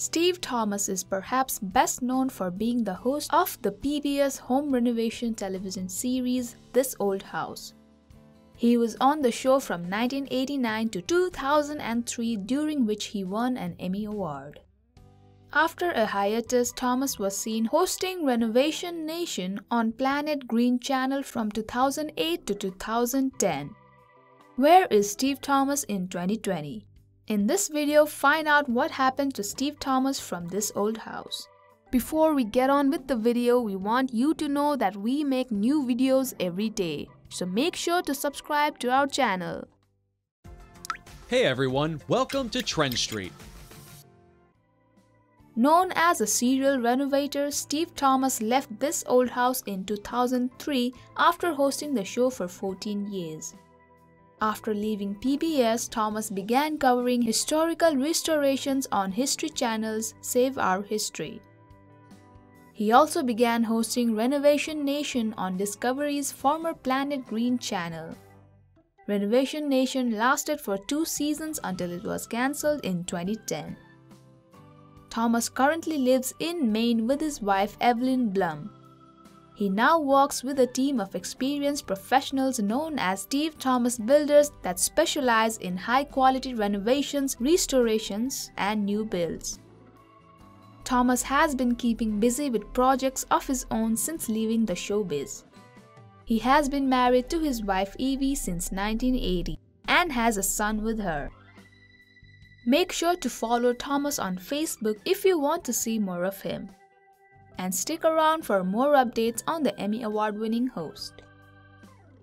Steve Thomas is perhaps best known for being the host of the PBS home renovation television series This Old House. He was on the show from 1989 to 2003 during which he won an Emmy Award. After a hiatus, Thomas was seen hosting Renovation Nation on Planet Green Channel from 2008 to 2010. Where is Steve Thomas in 2020? In this video, find out what happened to Steve Thomas from this old house. Before we get on with the video, we want you to know that we make new videos every day. So make sure to subscribe to our channel. Hey everyone, welcome to Trend Street. Known as a serial renovator, Steve Thomas left this old house in 2003 after hosting the show for 14 years. After leaving PBS, Thomas began covering historical restorations on History Channel's Save Our History. He also began hosting Renovation Nation on Discovery's former Planet Green channel. Renovation Nation lasted for two seasons until it was cancelled in 2010. Thomas currently lives in Maine with his wife Evelyn Blum. He now works with a team of experienced professionals known as Steve Thomas Builders that specialize in high quality renovations, restorations, and new builds. Thomas has been keeping busy with projects of his own since leaving the showbiz. He has been married to his wife Evie since 1980 and has a son with her. Make sure to follow Thomas on Facebook if you want to see more of him and stick around for more updates on the Emmy Award winning host.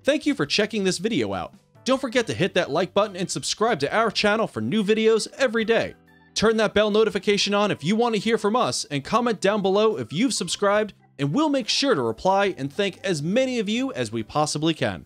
Thank you for checking this video out. Don't forget to hit that like button and subscribe to our channel for new videos every day. Turn that bell notification on if you want to hear from us and comment down below if you've subscribed and we'll make sure to reply and thank as many of you as we possibly can.